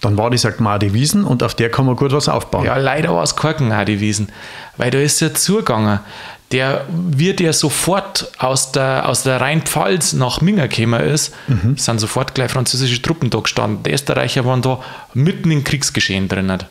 Dann war die halt mal die Wiesen und auf der kann man gut was aufbauen. Ja, leider war es Korken auch die Wiesen, weil da ist ja zugegangen. Der wird ja sofort aus der, aus der Rheinpfalz nach Minga gekommen ist, mhm. sind sofort gleich französische Truppen da gestanden. Die Österreicher waren da mitten im Kriegsgeschehen drin.